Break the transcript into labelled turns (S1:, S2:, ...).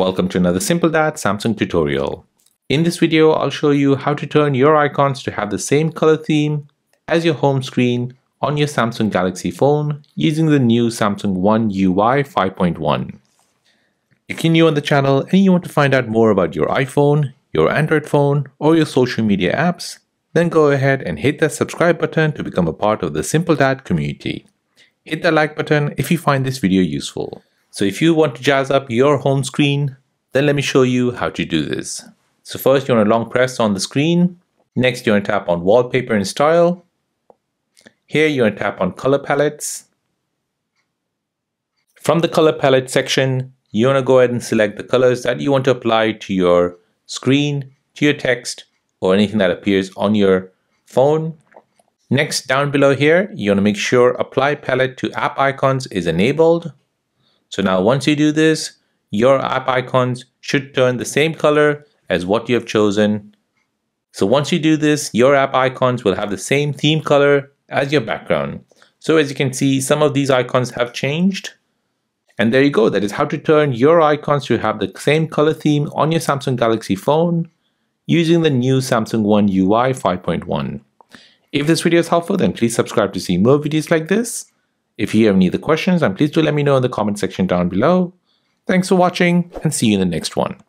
S1: Welcome to another Simple Dad Samsung tutorial. In this video, I'll show you how to turn your icons to have the same color theme as your home screen on your Samsung Galaxy phone using the new Samsung One UI 5.1. If you're new on the channel and you want to find out more about your iPhone, your Android phone, or your social media apps, then go ahead and hit that subscribe button to become a part of the Simple Dad community. Hit the like button if you find this video useful. So if you want to jazz up your home screen, then let me show you how to do this. So first you want to long press on the screen. Next you want to tap on wallpaper and style. Here you want to tap on color palettes. From the color palette section, you want to go ahead and select the colors that you want to apply to your screen, to your text, or anything that appears on your phone. Next, down below here, you want to make sure Apply Palette to App Icons is enabled. So now once you do this, your app icons should turn the same color as what you have chosen. So once you do this, your app icons will have the same theme color as your background. So as you can see, some of these icons have changed. And there you go. That is how to turn your icons to have the same color theme on your Samsung Galaxy phone using the new Samsung One UI 5.1. If this video is helpful, then please subscribe to see more videos like this. If you have any other questions, then please do let me know in the comment section down below. Thanks for watching and see you in the next one.